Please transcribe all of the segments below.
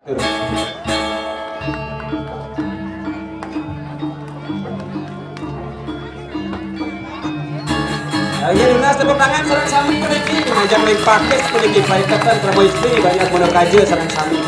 Lagi lunas tepuk tangan sarang sami peniki ngajak main pakis peniki baik prabowo istri banyak bener kaje sarang sami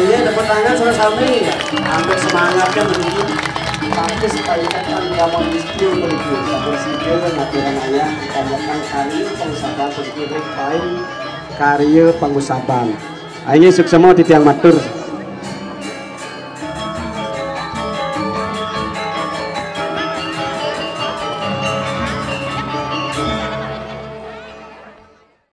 Ayo dapat tangan sudah sami ambil semangatnya begini pakai supaya kan kamu istri begitu sabar sikil nanti namanya tambahkan karya pengusahaan positif baik karya pengusahaan Ayo sukses mau di tiang matur